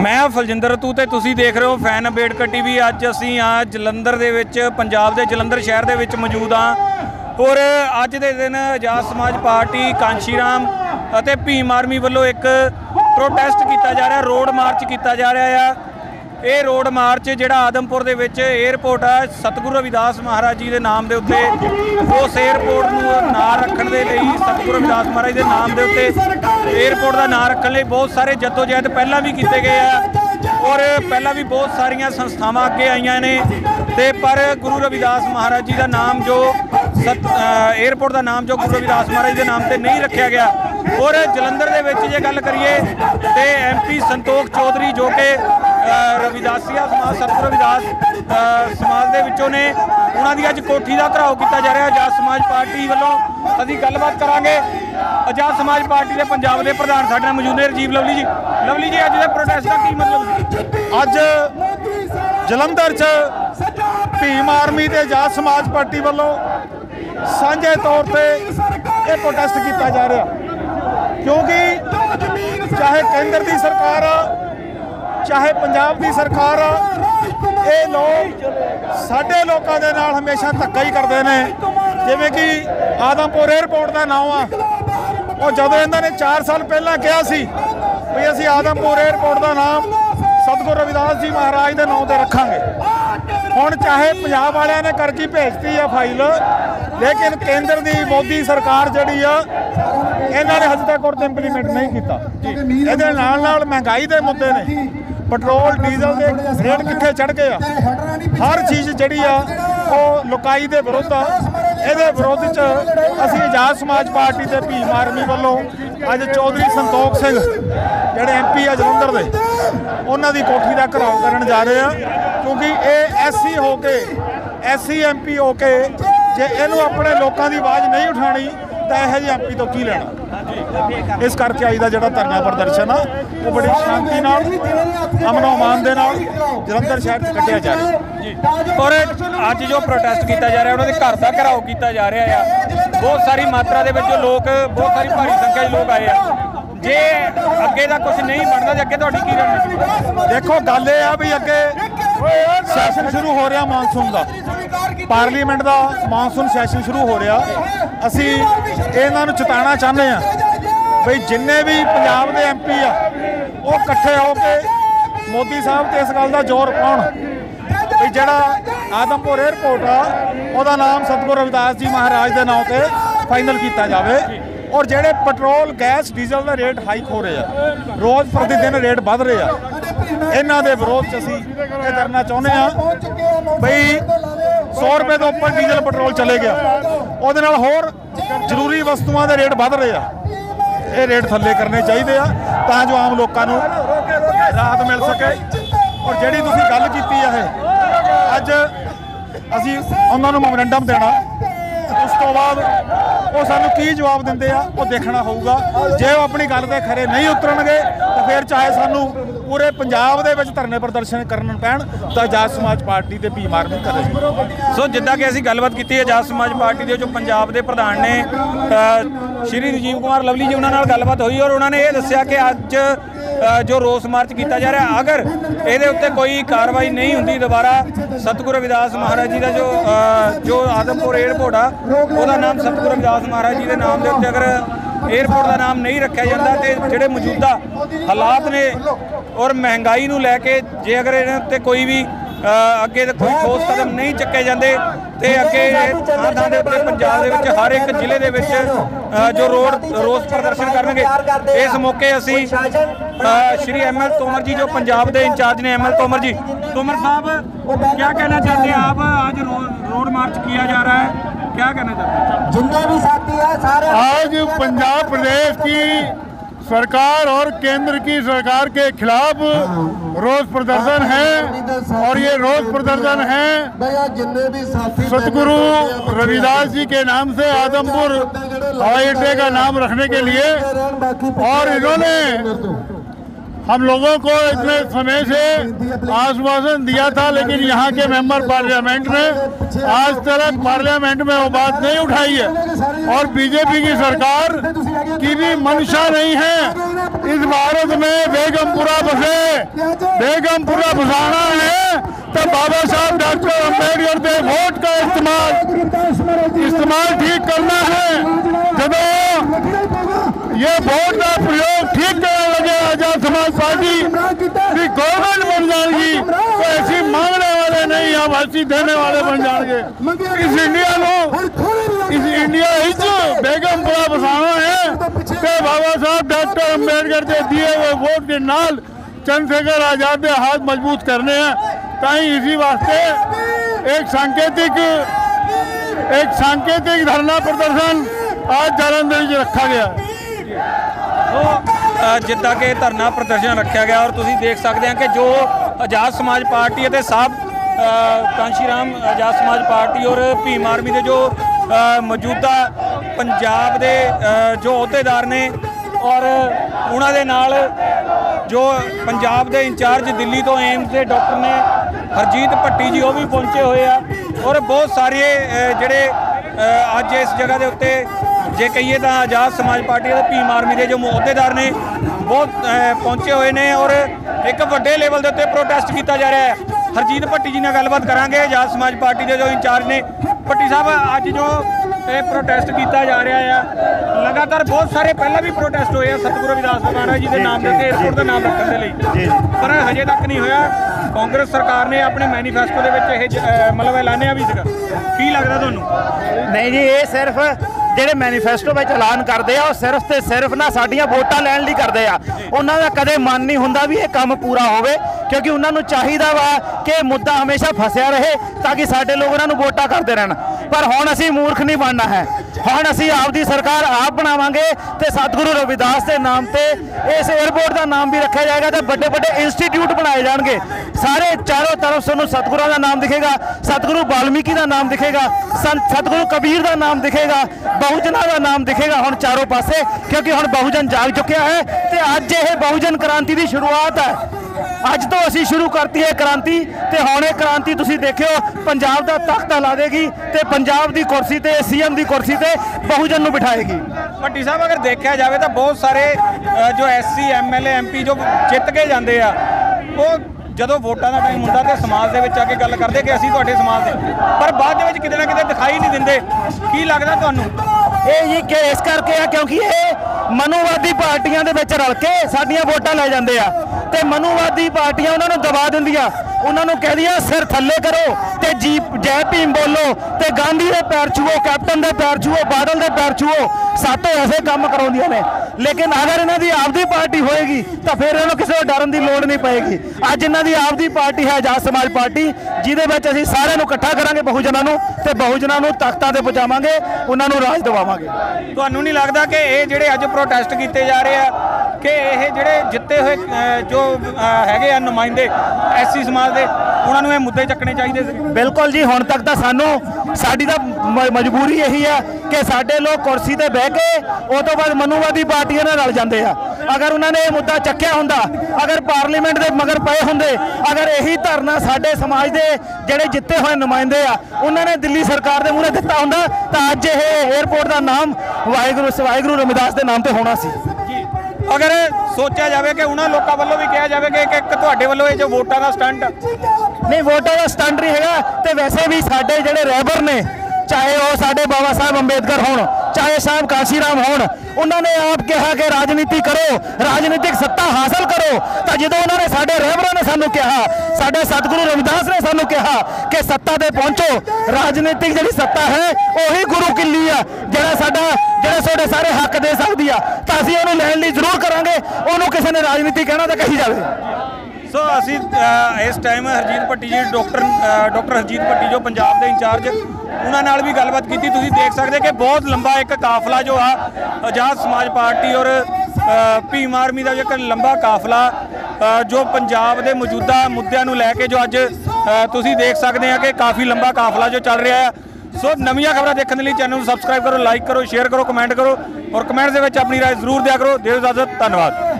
ਮੈਂ ਫਲਜਿੰਦਰ, ਤੂ ਤੇ ਤੁਸੀਂ ਦੇਖ ਰਹੇ ਹੋ ਫੈਨ ਅੰਬੇਡਕਰ ਟੀਵੀ ਅੱਜ ਅਸੀਂ ਆ ਜਲੰਧਰ ਦੇ ਵਿੱਚ, ਪੰਜਾਬ ਦੇ ਜਲੰਧਰ ਸ਼ਹਿਰ ਦੇ ਵਿੱਚ ਮੌਜੂਦ ਆ ਔਰ ਅੱਜ ਦੇ ਦਿਨ ਆਜ਼ਾਦ ਸਮਾਜ ਪਾਰਟੀ ਕਾਂਸ਼ੀਰਾਮ ਅਤੇ ਭੀਮ ਆਰਮੀ ਵੱਲੋਂ ਇੱਕ ਪ੍ਰੋਟੈਸਟ ਕੀਤਾ ਜਾ ਰਿਹਾ, ਰੋਡ ਮਾਰਚ ਕੀਤਾ ਜਾ ਰਿਹਾ ਆ। ਇਹ ਰੋਡ ਮਾਰਚ ਜਿਹੜਾ ਆਦਮਪੁਰ ਦੇ ਵਿੱਚ 에ਅਰਪੋਰਟ ਆ, ਸਤਿਗੁਰੂ ਰਵਿਦਾਸ ਮਹਾਰਾਜ ਜੀ ਦੇ ਨਾਮ ਦੇ ਉੱਤੇ, ਉਸ 에ਅਰਪੋਰਟ ਨੂੰ ਨਾਂ ਰੱਖਣ ਦੇ ਲਈ ਸਤਿਗੁਰੂ ਰਵਿਦਾਸ ਮਹਾਰਾਜ ਦੇ ਨਾਮ ਦੇ ਉੱਤੇ 에ਅਰਪੋਰਟ ਦਾ ਨਾਂ ਰੱਖਣ ਲਈ ਬਹੁਤ ਸਾਰੇ ਜਹਿਦ ਪਹਿਲਾਂ ਵੀ ਕੀਤੇ ਗਏ ਆ ਔਰ ਪਹਿਲਾਂ ਵੀ ਬਹੁਤ ਸਾਰੀਆਂ ਸੰਸਥਾਵਾਂ ਅੱਗੇ ਆਈਆਂ ਨੇ। ਤੇ ਪਰ ਗੁਰੂ ਰਵਿਦਾਸ ਮਹਾਰਾਜ ਜੀ ਦਾ ਨਾਮ ਜੋ ਸਤ ਅ, ਦਾ ਨਾਮ ਜੋ ਗੁਰੂ ਰਵਿਦਾਸ ਮਹਾਰਾਜ ਦੇ ਨਾਮ ਤੇ ਨਹੀਂ ਰੱਖਿਆ ਗਿਆ। ਔਰ ਜਲੰਧਰ ਦੇ ਵਿੱਚ ਜੇ ਗੱਲ ਕਰੀਏ ਤੇ ਐਮਪੀ ਸੰਤੋਖ ਚੌਧਰੀ ਜੋ ਕਿ ਰਵਿਦਾਸੀਆ ਸਮਾਜ ਸਤਿਗੁਰੂ ਰਵਿਦਾਸ ਸਮਾਜ ਦੇ ਵਿੱਚੋਂ ਨੇ ਉਹਨਾਂ ਦੀ ਅੱਜ ਕੋਠੀ ਦਾ ਘਰਾਓ ਕੀਤਾ ਜਾ ਰਿਹਾ। ਆਜ਼ਾਦ ਸਮਾਜ ਪਾਰਟੀ ਵੱਲੋਂ ਅਸੀਂ ਗੱਲਬਾਤ ਕਰਾਂਗੇ। ਆਜ਼ਾਦ ਸਮਾਜ ਪਾਰਟੀ ਦੇ ਪੰਜਾਬ ਦੇ ਪ੍ਰਧਾਨ ਸਾਡੇ ਨਾਲ ਮੌਜੂਦ ਨੇ ਰਜੀਵ ਲਵਲੀ ਜੀ। ਲਵਲੀ ਜੀ, ਅੱਜ ਦੇ ਪ੍ਰੋਟੈਸਟ ਦਾ ਕੀ ਮਤਲਬ ਅੱਜ ਜਲੰਧਰ 'ਚ ਭੀਮ ਆਰਮੀ ਤੇ ਆਜ਼ਾਦ ਸਮਾਜ ਪਾਰਟੀ ਵੱਲੋਂ ਸਾਂਝੇ ਤੌਰ ਤੇ ਇਹ ਪ੍ਰੋਟੈਸਟ ਕੀਤਾ ਜਾ ਰਿਹਾ। ਕਿਉਂਕਿ ਚਾਹੇ ਕੇਂਦਰ ਦੀ ਸਰਕਾਰ ਆ, ਚਾਹੇ ਪੰਜਾਬ ਦੀ ਸਰਕਾਰ ਆ ਇਹ ਲੋਕ ਸਾਡੇ ਲੋਕਾਂ ਦੇ ਨਾਲ ਹਮੇਸ਼ਾ ਧੱਕਾ ਹੀ ਕਰਦੇ ਨੇ। ਜਿਵੇਂ ਕਿ ਆਦਮਪੁਰ 에ਅਰਪੋਰਟ ਦਾ ਨਾਮ ਆ। ਉਹ ਜਦੋਂ ਇਹਨਾਂ ਨੇ 4 ਸਾਲ ਪਹਿਲਾਂ ਕਿਹਾ ਸੀ ਵੀ ਅਸੀਂ ਆਦਮਪੁਰ 에ਅਰਪੋਰਟ ਦਾ ਨਾਮ ਸਤਿਗੁਰੂ ਰਵਿਦਾਸ ਜੀ ਮਹਾਰਾਜ ਦੇ ਨਾਮ ਤੇ ਰੱਖਾਂਗੇ। ਹੁਣ ਚਾਹੇ ਪੰਜਾਬ ਵਾਲਿਆਂ ਨੇ ਕਰਜੀ ਭੇਜਤੀ ਆ ਫਾਈਲ ਲੇਕਿਨ ਕੇਂਦਰ ਦੀ ਮੋਦੀ ਸਰਕਾਰ ਜਿਹੜੀ ਆ ਇਹਨਾਂ ਨੇ ਹਜੇ ਤੱਕ ਉਹ ਇੰਪਲੀਮੈਂਟ ਨਹੀਂ ਕੀਤਾ। ਇਹਦੇ ਨਾਲ ਨਾਲ ਮਹਿੰਗਾਈ ਦੇ ਮੁੱਦੇ ਨੇ। ਪੈਟਰੋਲ ਡੀਜ਼ਲ ਦੇ ਰੇਟ ਕਿੱਥੇ ਚੜ ਗਏ ਆ? ਹਰ ਚੀਜ਼ ਜਿਹੜੀ ਆ ਉਹ ਲੁਕਾਈ ਦੇ ਵਿਰੁੱਧ ਆ। ਇਹਦੇ ਵਿਰੋਧ ਚ ਅਸੀਂ ਆਜ਼ਾਦ ਸਮਾਜ ਪਾਰਟੀ ਤੇ ਭੀਮ ਆਰਮੀ ਵੱਲੋਂ ਅੱਜ ਚੌਧਰੀ ਸੰਤੋਖ ਸਿੰਘ ਜਿਹੜੇ ਐਮਪੀ ਆ ਜਲੰਧਰ ਦੇ ਉਹਨਾਂ ਦੀ ਕੋਠੀ ਦਾ ਘਰਾਓ ਕਰਨ ਜਾ ਰਹੇ ਆ। ਕਿਉਂਕਿ ਇਹ ਐਸਸੀ ਹੋ ਕੇ ਐਸਸੀ ਐਮਪੀ ਹੋ ਕੇ ਜੇ ਇਹਨੂੰ ਆਪਣੇ ਲੋਕਾਂ ਦੀ ਆਵਾਜ਼ ਨਹੀਂ ਉਠਾਣੀ ਤਾਂ ਇਹੋ ਜਿਹੇ ਐਮਪੀ ਤੋਂ ਕੀ ਲੈਣਾ? ਇਸ ਕਰਕੇ ਅੱਜ ਦਾ ਜਿਹੜਾ ਧਰਨਾ ਪ੍ਰਦਰਸ਼ਨ ਆ ਉਹ ਬੜੀ ਸ਼ਾਂਤੀ ਨਾਲ ਅਮਨ ਅਮਾਨ ਦੇ ਨਾਲ ਜਲੰਧਰ ਸ਼ਹਿਰ 'ਚ ਕੱਢਿਆ ਜਾ ਰਿਹਾ। ਔਰ ਅੱਜ ਜੋ ਪ੍ਰੋਟੈਸਟ ਕੀਤਾ ਜਾ ਰਿਹਾ ਉਹਨਾਂ ਦੇ ਘਰ ਦਾ ਘਰਾਓ ਕੀਤਾ ਜਾ ਰਿਹਾ ਆ। ਬਹੁਤ ਸਾਰੀ ਮਾਤਰਾ ਦੇ ਵਿੱਚ ਲੋਕ ਬਹੁਤ ਸਾਰੀ ਭਾਰੀ ਸੰਖਿਆ 'ਚ ਲੋਕ ਆਏ ਆ। ਜੇ ਅੱਗੇ ਦਾ ਕੁਝ ਨਹੀਂ ਬਣਦਾ ਤੇ ਅੱਗੇ ਤੁਹਾਡੀ ਕੀ ਰਣਨੀਤੀ? ਦੇਖੋ ਗੱਲ ਇਹ ਆ ਵੀ ਅੱਗੇ ਸੈਸ਼ਨ ਸ਼ੁਰੂ ਹੋ ਰਿਹਾ ਮਾਨਸੂਨ ਦਾ। ਪਾਰਲੀਮੈਂਟ ਦਾ ਮਾਨਸੂਨ ਸੈਸ਼ਨ ਸ਼ੁਰੂ ਹੋ ਰਿਹਾ। ਅਸੀਂ ਇਹਨਾਂ ਨੂੰ ਚਿਤਾਣਾ ਚਾਹੁੰਦੇ ਆ। ਬਈ ਜਿੰਨੇ ਵੀ ਪੰਜਾਬ ਦੇ ਐਮਪੀ ਆ, ਉਹ ਇਕੱਠੇ ਹੋ ਕੇ ਮੋਦੀ ਸਾਹਿਬ ਤੇ ਇਸ ਗੱਲ ਦਾ ਜ਼ੋਰ ਪਾਉਣ। ਵੀ ਜਿਹੜਾ ਆਦਮਪੁਰ 에ਅਰਪੋਰਟ ਆ, ਉਹਦਾ ਨਾਮ ਸਤਿਗੁਰੂ ਰਵਿਦਾਸ ਜੀ ਮਹਾਰਾਜ ਦੇ ਨਾਂ ਤੇ ਫਾਈਨਲ ਕੀਤਾ ਜਾਵੇ। ਔਰ ਜਿਹੜੇ ਪੈਟਰੋਲ, ਗੈਸ, ਡੀਜ਼ਲ ਦੇ ਰੇਟ ਹਾਈਕ ਹੋ ਰਹੇ ਆ, ਰੋਜ਼ ਪ੍ਰਤੀ ਦਿਨ ਰੇਟ ਵੱਧ ਰਹੇ ਆ, ਇਹਨਾਂ ਦੇ ਵਿਰੋਧ ਚ ਅਸੀਂ ਇਹ ਕਰਨਾ ਚਾਹੁੰਦੇ ਆ। ਬਈ 100 ਰੁਪਏ ਤੋਂ ਉੱਪਰ ਡੀਜ਼ਲ ਪੈਟਰੋਲ ਚਲੇ ਗਿਆ। ਉਹਦੇ ਨਾਲ ਹੋਰ ਜ਼ਰੂਰੀ ਵਸਤੂਆਂ ਦੇ ਰੇਟ ਵੱਧ ਰਹੇ ਆ। ਇਹ ਰੇਟ ਥੱਲੇ ਕਰਨੇ ਚਾਹੀਦੇ ਆ ਤਾਂ ਜੋ ਆਮ ਲੋਕਾਂ ਨੂੰ ਰਾਹਤ ਮਿਲ ਸਕੇ। ਔਰ ਜਿਹੜੀ ਤੁਸੀਂ ਗੱਲ ਕੀਤੀ ਆ ਇਹ, ਅੱਜ ਅਸੀਂ ਉਹਨਾਂ ਨੂੰ ਮੈਮੋਰੈਂਡਮ ਦੇਣਾ। ਉਸ ਤੋਂ ਬਾਅਦ ਉਹ ਸਾਨੂੰ ਕੀ ਜਵਾਬ ਦਿੰਦੇ ਆ, ਉਹ ਦੇਖਣਾ ਹੋਊਗਾ। ਜੇ ਉਹ ਆਪਣੀ ਗੱਲ ਦੇ ਖਰੇ ਨਹੀਂ ਉਤਰਨਗੇ, ਤਾਂ ਫਿਰ ਚਾਹੇ ਸਾਨੂੰ ਪੂਰੇ ਪੰਜਾਬ ਦੇ ਵਿੱਚ ਧਰਨੇ ਪ੍ਰਦਰਸ਼ਨ ਕਰਨ ਪੈਣ, ਤਾਂ ਆਜ਼ਾਦ ਸਮਾਜ ਪਾਰਟੀ ਤੇ ਭੀਮ ਆਰਮੀ ਕਰੇਗੀ ਸੋ ਜਿੱਦਾਂ ਕਿ ਅਸੀਂ ਗੱਲਬਾਤ ਕੀਤੀ ਹੈ ਆਜ਼ਾਦ ਸਮਾਜ ਪਾਰਟੀ ਦੇ ਜੋ ਪੰਜਾਬ ਦੇ ਪ੍ਰਧਾਨ ਨੇ ਸ਼੍ਰੀ ਰਜੀਵ ਕੁਮਾਰ ਲਵਲੀ ਜੀ ਉਹਨਾਂ ਨਾਲ ਗੱਲਬਾਤ ਹੋਈ ਔਰ ਉਹਨਾਂ ਨੇ ਇਹ ਦੱਸਿਆ ਕਿ ਅੱਜ ਜੋ ਰੋਸ ਮਾਰਚ ਕੀਤਾ ਜਾ ਰਿਹਾ, ਅਗਰ ਇਹਦੇ ਉੱਤੇ ਕੋਈ ਕਾਰਵਾਈ ਨਹੀਂ ਹੁੰਦੀ ਦੁਬਾਰਾ, ਸਤਿਗੁਰੂ ਰਵਿਦਾਸ ਮਹਾਰਾਜ ਜੀ ਦਾ ਜੋ ਜੋ ਆਦਮਪੁਰ 에ਅਰਪੋਰਟ ਆ, ਉਹਦਾ ਨਾਮ ਸਤਿਗੁਰੂ ਰਵਿਦਾਸ ਮਹਾਰਾਜ ਜੀ ਦੇ ਨਾਮ ਦੇ ਉੱਤੇ ਅਗਰ 에ਅਰਪੋਰਟ ਦਾ ਨਾਮ ਨਹੀਂ ਰੱਖਿਆ ਜਾਂਦਾ, ਤੇ ਜਿਹੜੇ ਮੌਜੂਦਾ ਹਾਲਾਤ ਨੇ ਔਰ ਮਹਿੰਗਾਈ ਨੂੰ ਲੈ ਕੇ, ਜੇ ਅਗਰ ਇਹਨਾਂ ਉੱਤੇ ਕੋਈ ਵੀ ਅੱਗੇ ਕੋਈ ਠੋਸ ਕਦਮ ਨਹੀਂ ਚੱਕੇ ਜਾਂਦੇ ਤੇ ਅੱਗੇ ਆਦਾਂ ਦੇ ਉੱਤੇ ਪੰਜਾਬ ਦੇ ਵਿੱਚ ਹਰ ਇੱਕ ਜ਼ਿਲ੍ਹੇ ਦੇ ਵਿੱਚ ਜੋ ਰੋਡ ਰੋਸ ਪ੍ਰਦਰਸ਼ਨ ਕਰਨਗੇ। ਇਸ ਮੌਕੇ ਅਸੀਂ ਸ਼੍ਰੀ ਐਮਐਲ ਤੋਮਰ ਜੀ ਜੋ ਪੰਜਾਬ ਦੇ ਇੰਚਾਰਜ ਨੇ ਐਮਐਲ ਤੋਮਰ ਜੀ। ਤੋਮਰ ਸਾਹਿਬ ਕੀ ਕਹਿਣਾ ਚਾਹੁੰਦੇ ਆਪ? ਅੱਜ ਰੋਡ ਮਾਰਚ ਕੀਆ ਜਾ ਰਿਹਾ ਹੈ। क्या ਕਹਿਣਾ ਚਾਹੁੰਦੇ हैं जितने भी साथी हैं सारे आज पंजाब प्रदेश सरकार और केंद्र की सरकार के खिलाफ रोज प्रदर्शन है और ये रोज प्रदर्शन है। जितने भी सतगुरु रविदास जी के नाम से आदमपुर हवाई अड्डे का नाम रखने के लिए और इन्होंने हम लोगों को इतने समय से आश्वासन दिया था, लेकिन यहाँ के मेंबर पार्लियामेंट ने आज तक पार्लियामेंट में वो बात नहीं उठाई है। और बीजेपी की सरकार की भी मंशा नहीं है। इस भारत में बेगमपुरा बसे बेगमपुरा बसाना है तो बाबा साहब डॉक्टर अंबेडकर के वोट का इस्तेमाल इस्तेमाल ठीक करना है। जब ये वोट का प्रयोग ठीक करने लगे आज़ाद समाज पार्टी की गवर्नमेंट बन जाएगी तो ऐसी मांगने वाले नहीं हम ऐसी देने वाले बन जाएँगे। इस इंडिया को, इस इंडिया बेगमपुरा बसाना है। कि बाबा साहब, डॉक्टर अंबेडकर के दिए हुए वोट के नाल चंद्रशेखर आज़ाद के हाथ मज़बूत करने हैं। कहीं इसी वास्ते एक सांकेतिक एक सांकेतिक धरना प्रदर्शन आज जालंधर रखा गया। ਜਿੱਦਾਂ ਕਿ ਧਰਨਾ ਪ੍ਰਦਰਸ਼ਨ ਰੱਖਿਆ ਗਿਆ ਔਰ ਤੁਸੀਂ ਦੇਖ ਸਕਦੇ ਆ ਕਿ ਜੋ ਆਜ਼ਾਦ ਸਮਾਜ ਪਾਰਟੀ ਅਤੇ ਸਾਹਿਬ ਕਾਂਸ਼ੀ ਰਾਮ ਆਜ਼ਾਦ ਸਮਾਜ ਪਾਰਟੀ ਔਰ ਭੀਮ ਆਰਮੀ ਦੇ ਜੋ ਮੌਜੂਦਾ ਪੰਜਾਬ ਦੇ ਜੋ ਅਹੁਦੇਦਾਰ ਨੇ ਔਰ ਉਹਨਾਂ ਦੇ ਨਾਲ ਜੋ ਪੰਜਾਬ ਦੇ ਇੰਚਾਰਜ ਦਿੱਲੀ ਤੋਂ ਏਮਸ ਦੇ ਡਾਕਟਰ ਨੇ ਹਰਜੀਤ ਭੱਟੀ ਜੀ ਉਹ ਵੀ ਪਹੁੰਚੇ ਹੋਏ ਆ ਔਰ ਬਹੁਤ ਸਾਰੇ ਜਿਹੜੇ ਅੱਜ ਇਸ ਜਗ੍ਹਾ ਦੇ ਉੱਤੇ ਜੇ ਕਹੀਏ ਤਾਂ ਆਜ਼ਾਦ ਸਮਾਜ ਪਾਰਟੀ ਅਤੇ ਭੀਮ ਆਰਮੀ ਦੇ ਜੋ ਅਹੁਦੇਦਾਰ ਨੇ ਬਹੁਤ ਪਹੁੰਚੇ ਹੋਏ ਨੇ ਔਰ ਇੱਕ ਵੱਡੇ ਲੈਵਲ ਦੇ ਉੱਤੇ ਪ੍ਰੋਟੈਸਟ ਕੀਤਾ ਜਾ ਰਿਹਾ ਹੈ। ਹਰਜੀਤ ਭੱਟੀ ਜੀ ਨਾਲ ਗੱਲਬਾਤ ਕਰਾਂਗੇ। ਆਜ਼ਾਦ ਸਮਾਜ ਪਾਰਟੀ ਦੇ ਜੋ ਇੰਚਾਰਜ ਨੇ ਭੱਟੀ ਸਾਹਿਬ ਅੱਜ ਜੋ ਇਹ ਪ੍ਰੋਟੈਸਟ ਕੀਤਾ ਜਾ ਰਿਹਾ ਆ ਲਗਾਤਾਰ ਬਹੁਤ ਸਾਰੇ ਪਹਿਲਾਂ ਵੀ ਪ੍ਰੋਟੈਸਟ ਹੋਏ ਆ। ਸਤਿਗੁਰੂ ਰਵਿਦਾਸ ਮਹਾਰਾਜ ਜੀ ਦੇ ਨਾਮ ਦੇ ਉੱਤੇ 에어ਪੋਰਟ ਦਾ ਨਾਮ ਰੱਖਣ ਦੇ ਲਈ। ਪਰ ਹਜੇ ਤੱਕ ਨਹੀਂ ਹੋਇਆ। ਕਾਂਗਰਸ ਸਰਕਾਰ ਨੇ ਆਪਣੇ ਮੈਨੀਫੈਸਟੋ ਦੇ ਵਿੱਚ ਇਹ ਮਤਲਬ ਐਲਾਨਿਆ ਵੀ ਸੀਗਾ। ਕੀ ਲੱਗਦਾ ਤੁਹਾਨੂੰ? ਨਹੀਂ ਜੀ, ਇਹ ਸਿਰਫ ਜਿਹੜੇ ਮੈਨੀਫੈਸਟੋ ਵਿੱਚ ਐਲਾਨ ਕਰਦੇ ਆ, ਉਹ ਸਿਰਫ ਤੇ ਸਿਰਫ ਨਾ ਸਾਡੀਆਂ ਵੋਟਾਂ ਲੈਣ ਲਈ ਕਰਦੇ ਆ। ਉਹਨਾਂ ਦਾ ਕਦੇ ਮਨ ਨਹੀਂ ਹੁੰਦਾ ਵੀ ਇਹ ਕੰਮ ਪੂਰਾ ਹੋਵੇ, ਕਿਉਂਕਿ ਉਹਨਾਂ ਨੂੰ ਚਾਹੀਦਾ ਵਾ ਕਿ ਮੁੱਦਾ ਹਮੇਸ਼ਾ ਫਸਿਆ ਰਹੇ, ਤਾਂ ਕਿ ਸਾਡੇ ਲੋਕ ਉਹਨਾਂ ਨੂੰ ਵੋਟਾਂ ਕਰਦੇ ਰਹਿਣ। ਪਰ ਹੁਣ ਅਸੀਂ ਮੂਰਖ ਨਹੀਂ ਬਣਨਾ ਹੈ। ਹੁਣ ਅਸੀਂ ਆਪਦੀ ਸਰਕਾਰ ਆਪ ਬਣਾਵਾਂਗੇ ਤੇ ਸਤਿਗੁਰੂ ਰਵਿਦਾਸ ਦੇ ਨਾਮ ਤੇ ਇਸ 에ਅਰਪੋਰਟ ਦਾ ਨਾਮ ਵੀ ਰੱਖਿਆ ਜਾਏਗਾ ਤੇ ਵੱਡੇ ਵੱਡੇ ਇੰਸਟੀਚਿਊਟ ਬਣਾਏ ਜਾਣਗੇ। ਸਾਰੇ ਚਾਰੋਂ ਤਰਫ ਤੁਹਾਨੂੰ ਸਤਿਗੁਰਾਂ ਦਾ ਨਾਮ ਦਿਖੇਗਾ, ਸਤਿਗੁਰੂ ਵਾਲਮੀਕੀ ਦਾ ਨਾਮ ਦਿਖੇਗਾ ਸੰਤ ਸਤਿਗੁਰੂ ਕਬੀਰ ਦਾ ਨਾਮ ਦਿਖੇਗਾ, ਬਹੁਜਨਾਂ ਦਾ ਨਾਮ ਦਿਖੇਗਾ ਹੁਣ ਚਾਰੋਂ ਪਾਸੇ, ਕਿਉਂਕਿ ਹੁਣ ਬਹੁਜਨ ਜਾਗ ਚੁੱਕਿਆ ਹੈ ਤੇ ਅੱਜ ਇਹ ਬਹੁਜਨ ਕ੍ਰਾਂਤੀ ਦੀ ਸ਼ੁਰੂਆਤ ਹੈ। ਅੱਜ ਤੋਂ ਅਸੀਂ ਸ਼ੁਰੂ ਕਰਤੀ ਹੈ ਕ੍ਰਾਂਤੀ ਤੇ ਹੁਣ ਇਹ ਕ੍ਰਾਂਤੀ ਤੁਸੀਂ ਦੇਖਿਓ ਪੰਜਾਬ ਦਾ ਤਖਤ ਹਿਲਾ ਦੇਗੀ ਤੇ ਪੰਜਾਬ ਦੀ ਕੁਰਸੀ ਤੇ ਸੀਐਮ ਦੀ ਕੁਰਸੀ ਤੇ ਬਹੁਜਨ ਨੂੰ ਬਿਠਾਏਗੀ। ਭੱਟੀ ਸਾਹਿਬ ਅਗਰ ਦੇਖਿਆ ਜਾਵੇ ਤਾਂ ਬਹੁਤ ਸਾਰੇ ਜੋ ਐਸਸੀ ਐਮਐਲਏ ਐਮਪੀ ਜੋ ਜਿੱਤ ਕੇ ਜਾਂਦੇ ਆ ਉਹ ਜਦੋਂ ਵੋਟਾਂ ਦਾ ਟਾਈਮ ਹੁੰਦਾ ਤੇ ਸਮਾਜ ਦੇ ਵਿੱਚ ਆ ਕੇ ਗੱਲ ਕਰਦੇ ਕਿ ਅਸੀਂ ਤੁਹਾਡੇ ਸਮਾਜ ਦੇ ਪਰ ਬਾਅਦ ਦੇ ਵਿੱਚ ਕਿਤੇ ਨਾ ਕਿਤੇ ਦਿਖਾਈ ਨਹੀਂ ਦਿੰਦੇ। ਕੀ ਲੱਗਦਾ ਤੁਹਾਨੂੰ? ਇਹ ਜੀ ਕਿ ਇਸ ਕਰਕੇ ਆ ਕਿਉਂਕਿ ਇਹ ਮਨੂਵਾਦੀ ਪਾਰਟੀਆਂ ਦੇ ਵਿੱਚ ਰਲ ਕੇ ਸਾਡੀਆਂ ਵੋਟਾਂ ਲੈ ਜਾਂਦੇ ਆ। ਤੇ ਮਨੂਵਾਦੀ ਪਾਰਟੀਆਂ ਉਹਨਾਂ ਨੂੰ ਦਬਾ ਦਿੰਦੀਆਂ। ਉਹਨਾਂ ਨੂੰ ਕਹਿੰਦੀਆਂ ਸਿਰ ਥੱਲੇ ਕਰੋ ਤੇ ਜੀ, ਜੈ ਭੀਮ ਬੋਲੋ ਤੇ ਗਾਂਧੀ ਦੇ ਪੈਰ ਛੂਓ ਕੈਪਟਨ ਦੇ ਪੈਰ ਛੂਓ ਬਾਦਲ ਦੇ ਪੈਰ ਛੂਓ ਸਾਤੋਂ ਐਸੇ ਕੰਮ ਕਰਾਉਂਦੀਆਂ ਨੇ। ਲੇਕਿਨ ਅਗਰ ਇਹਨਾਂ ਦੀ ਆਪਦੀ ਪਾਰਟੀ ਹੋਏਗੀ ਤਾਂ ਫਿਰ ਇਹਨਾਂ ਨੂੰ ਕਿਸੇ ਤੋਂ ਡਰਨ ਦੀ ਲੋੜ ਨਹੀਂ ਪਏਗੀ। ਅੱਜ ਇਹਨਾਂ ਦੀ ਆਪਦੀ ਪਾਰਟੀ ਹੈ ਆਜ਼ਾਦ ਸਮਾਜ ਪਾਰਟੀ ਜਿਹਦੇ ਵਿੱਚ ਅਸੀਂ ਸਾਰਿਆਂ ਨੂੰ ਇਕੱਠਾ ਕਰਾਂਗੇ ਬਹੁਜਨਾਂ ਨੂੰ ਤੇ ਬਹੁਜਨਾਂ ਨੂੰ ਤਖਤਾਂ ਤੇ ਪਹੁੰਚਾਵਾਂਗੇ ਉਹਨਾਂ ਨੂੰ ਰਾਜ ਦਿਵਾਵਾਂਗੇ। ਤੁਹਾਨੂੰ ਨਹੀਂ ਲੱਗਦਾ ਕਿ ਇਹ ਜਿਹੜੇ ਅੱਜ ਪ੍ਰੋਟੈਸਟ ਕੀਤੇ ਜਾ ਰਹੇ ਆ ਕਿ ਇਹ ਜਿਹੜੇ ਜਿੱਤੇ ਹੋਏ ਜੋ ਹੈਗੇ ਆ ਨੁਮਾਇੰਦੇ ਐਸਸੀ ਸਮਾਜ ਦੇ ਉਹਨਾਂ ਨੂੰ ਇਹ ਮੁੱਦੇ ਚੱਕਣੇ ਚਾਹੀਦੇ ਸੀ? ਬਿਲਕੁਲ ਜੀ ਹੁਣ ਤੱਕ ਤਾਂ ਸਾਨੂੰ ਸਾਡੀ ਤਾਂ ਮਜਬੂਰੀ ਇਹੀ ਹੈ ਕਿ ਸਾਡੇ ਲੋਕ ਕੁਰਸੀ ਤੇ ਬਹਿ ਕੇ ਉਹ ਤੋਂ ਬਾਅਦ ਮਨੂਵਾਦੀ ਪਾਰਟੀਆਂ ਨਾਲ ਰਲ ਜਾਂਦੇ ਆ। ਅਗਰ ਉਹਨਾਂ ਨੇ ਇਹ ਮੁੱਦਾ ਚੱਕਿਆ ਹੁੰਦਾ ਅਗਰ ਪਾਰਲੀਮੈਂਟ ਦੇ ਮਗਰ ਪਏ ਹੁੰਦੇ ਅਗਰ ਇਹੀ ਧਰਨਾ ਸਾਡੇ ਸਮਾਜ ਦੇ ਜਿਹੜੇ ਜਿੱਤੇ ਹੋਏ ਨੁਮਾਇੰਦੇ ਆ ਉਹਨਾਂ ਨੇ ਦਿੱਲੀ ਸਰਕਾਰ ਦੇ ਮੂਹਰੇ ਦਿੱਤਾ ਹੁੰਦਾ ਤਾਂ ਅੱਜ ਇਹ 에ਅਰਪੋਰਟ ਦਾ ਨਾਮ ਵਾਹਿਗੁਰੂ ਵਾਹਿਗੁਰੂ ਰਮਿਦਾਸ ਦੇ ਨਾਮ ਤੇ ਹੋਣਾ ਸੀ। ਅਗਰ ਸੋਚਿਆ ਜਾਵੇ ਕਿ ਉਹਨਾਂ ਲੋਕਾਂ ਵੱਲੋਂ ਵੀ ਕਿਹਾ ਜਾਵੇ ਕਿ ਇੱਕ ਇੱਕ ਤੁਹਾਡੇ ਵੱਲੋਂ ਇਹ ਜੋ ਵੋਟਾਂ ਦਾ ਸਟੰਟ ਨਹੀਂ ਵੋਟਾਂ ਦਾ ਸਟੰਟ ਨਹੀਂ ਹੈਗਾ ਤੇ ਵੈਸੇ ਵੀ ਸਾਡੇ ਜਿਹੜੇ ਰਹਿਬਰ ਨੇ ਚਾਹੇ ਉਹ ਸਾਡੇ ਬਾਬਾ ਸਾਹਿਬ ਅੰਬੇਦਕਰ ਹੋਣ ਚਾਹੇ ਸਾਹਿਬ ਕਾਂਸ਼ੀ ਰਾਮ ਹੋਣ, ਉਹਨਾਂ ਨੇ ਆਪ ਕਿਹਾ ਕਿ ਰਾਜਨੀਤੀ ਕਰੋ, ਰਾਜਨੀਤਿਕ ਸੱਤਾ ਹਾਸਲ ਕਰੋ। ਤਾਂ ਜਦੋਂ ਉਹਨਾਂ ਨੇ ਸਾਡੇ ਰਹਿਬਰਾਂ ਨੇ ਸਾਨੂੰ ਕਿਹਾ, ਸਾਡੇ ਸਤਿਗੁਰੂ ਰਵਿਦਾਸ ਨੇ ਸਾਨੂੰ ਕਿਹਾ ਕਿ ਸੱਤਾ ਤੇ ਪਹੁੰਚੋ, ਰਾਜਨੀਤਿਕ ਜਿਹੜੀ ਸੱਤਾ ਹੈ, ਉਹੀ ਗੁਰੂ ਕਿੱਲੀ ਆ, ਜਿਹੜਾ ਸਾਡਾ, ਜਿਹੜਾ ਸਾਡੇ ਸਾਰੇ ਹੱਕ ਦੇ ਸਕਦੀ ਆ। ਤਾਂ ਅਸੀਂ ਉਹਨੂੰ ਲੈਣ ਲਈ ਜ਼ਰੂਰ ਕਰਾਂਗੇ, ਉਹਨੂੰ ਕਿਸੇ ਨੇ ਰਾਜਨੀਤੀ ਕਹਿਣਾ ਤਾਂ ਕਹੀ ਜਾਵੇ। ਸੋ ਅਸੀਂ ਇਸ ਟਾਈਮ ਹਰਜੀਤ ਭੱਟੀ ਜੀ, ਡਾਕਟਰ ਡਾਕਟਰ ਹਰਜੀਤ ਭੱਟੀ ਜੋ ਪੰਜਾਬ ਦੇ ਇੰਚਾਰਜ ਉਹਨਾਂ ਨਾਲ ਵੀ ਗੱਲਬਾਤ ਕੀਤੀ। ਤੁਸੀਂ ਦੇਖ ਸਕਦੇ ਕਿ ਬਹੁਤ ਲੰਬਾ ਇੱਕ ਕਾਫਲਾ ਜੋ ਆ, ਆਜ਼ਾਦ ਸਮਾਜ ਪਾਰਟੀ ਔਰ ਭੀਮ ਆਰਮੀ ਦਾ ਜੋ ਇੱਕ ਲੰਬਾ ਕਾਫਲਾ ਜੋ ਪੰਜਾਬ ਦੇ ਮੌਜੂਦਾ ਮੁੱਦਿਆਂ ਨੂੰ ਲੈ ਕੇ ਜੋ ਅੱਜ ਤੁਸੀਂ ਦੇਖ ਸਕਦੇ ਆ ਕਿ ਕਾਫੀ ਲੰਬਾ ਕਾਫਲਾ ਜੋ ਚੱਲ ਰਿਹਾ ਹੈ ਸੋ ਨਵੀਆਂ ਖਬਰਾਂ ਦੇਖਣ ਦੇ ਲਈ ਚੈਨਲ ਨੂੰ ਸਬਸਕ੍ਰਾਈਬ ਕਰੋ, ਲਾਈਕ ਕਰੋ, ਸ਼ੇਅਰ ਕਰੋ, ਕਮੈਂਟ ਕਰੋ ਔਰ ਕਮੈਂਟਸ ਦੇ ਵਿੱਚ ਆਪਣੀ ਰਾਏ ਜ਼ਰੂਰ ਦਿਆ ਕਰੋ। ਦਿਓ ਇਜਾਜ਼ਤ, ਧੰਨਵਾਦ।